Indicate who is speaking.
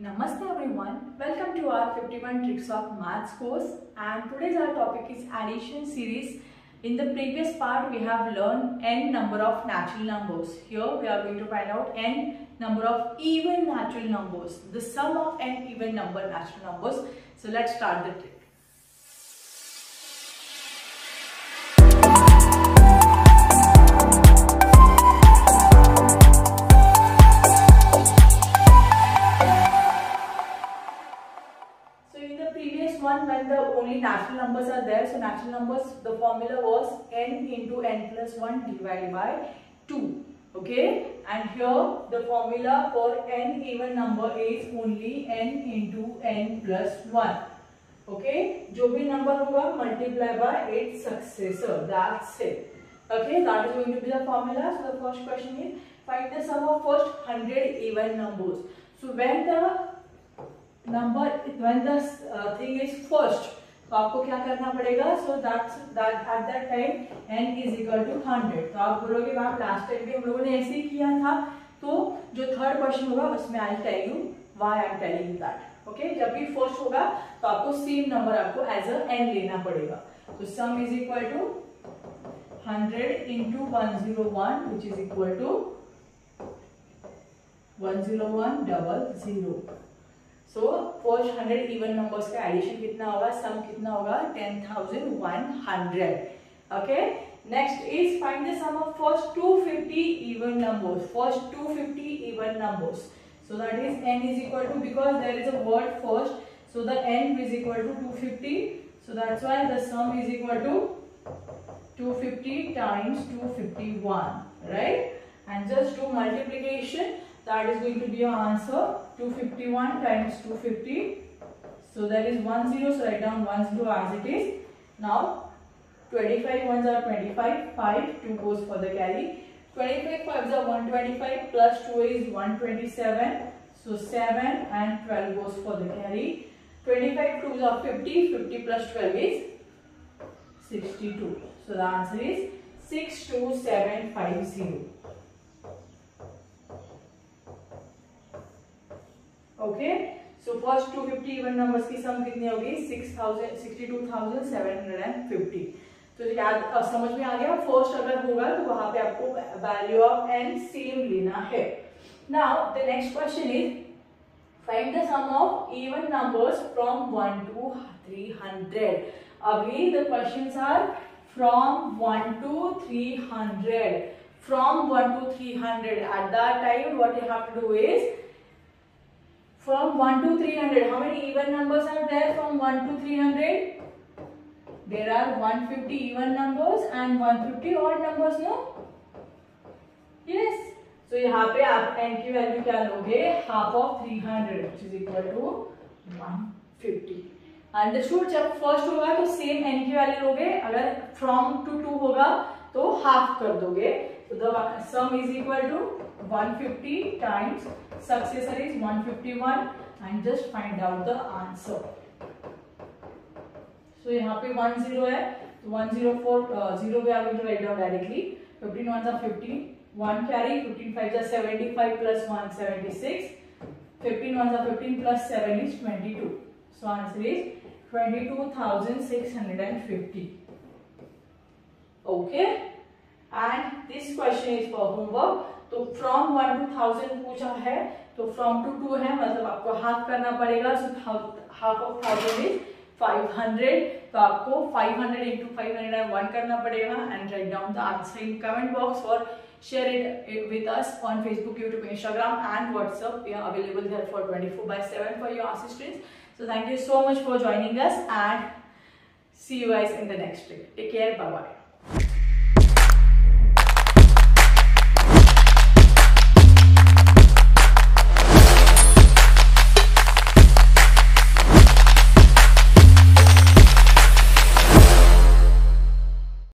Speaker 1: Namaste everyone, welcome to our 51 Tricks of Maths course and today's our topic is addition series. In the previous part we have learned n number of natural numbers. Here we are going to find out n number of even natural numbers, the sum of n even number natural numbers. So let's start the trick. when the only natural numbers are there. So natural numbers, the formula was n into n plus 1 divided by 2. Okay. And here the formula for n even number is only n into n plus 1. Okay. जो भी number होगा multiply by its successor. That's it. Okay. That is going to be the formula. So the first question is find the sum of first 100 even numbers. So when the number when the thing is first तो आपको क्या करना पड़ेगा? So that's that at that time N is equal to 100 तो आप बोलोगे, ma'am last time भी हम लोगों ने ऐसे ही किया था। तो जो थर्ड क्वेश्चन होगा, उसमें I tell you why I am telling that okay जब भी फ़र्स्ट होगा तो आपको सेम नंबर आपको एज अ एन लेना पड़ेगा। तो सम is equal to 100 into 101 which is equal to 101 double zero. So first hundred even numbers का एडिशन कितना होगा सम कितना होगा ten thousand one hundred okay next is find the sum of first two fifty even numbers first two fifty even numbers so that is n is equal to because there is a word first so the n is equal to 250 so that's why the sum is equal to 250 times 251 right and just do multiplication that is going to be your answer. 251 times 250 so that is 1 0 so write down 1 0 as it is. Now 25 ones are 25 5 2 goes for the carry. 25 5s are 125 plus 2 is 127 so 7 and 12 goes for the carry. 25 2s are 50 50 plus 12 is 62 so the answer is 62750 okay so first 250 even numbers की sum कितनी होगी? 6000 62750 तो याद समझ में आ गया? First अगर होगा तो वहाँ पे आपको वैल्यू ऑफ़ एन सेम लेना है। Now the next question is find the sum of even numbers from 1 to 300 अभी the questions are from 1 to 300 from 1 to 300 at that time, what you have to do is From 1 to 300, how many even numbers are there from 1 to 300? There are 150 even numbers and 150 odd numbers, no? Yes. So यहाँ पे आप n की value क्या लोगे half of 300 which is equal to 150. Understood जब first होगा तो same n की वैल्यू लोगे अगर फ्रॉम टू टू होगा तो हाफ़ कर दोगे तो the sum is equal to 150 times successor is 151 and just find out the answer. So यहाँ पे 10 है तो 104 uh, 0 पे आप write down directly 15 ones are 50 1 carry 15 5 are 75 plus 1 76 15 ones are 15 plus 7 is 22 so answer is 22650 okay and this question is for homework तो from one to thousand पूछा है तो फ्रॉम टू टू है मतलब आपको हाफ़ करना पड़ेगा so half of thousand is five hundred तो आपको five hundred into five hundred one करना पड़ेगा and write down the answer in comment box और share it with us on Facebook YouTube Instagram and WhatsApp you are available here for twenty four by for your assistants so thank you so much for joining us and see you guys in the next take care bye bye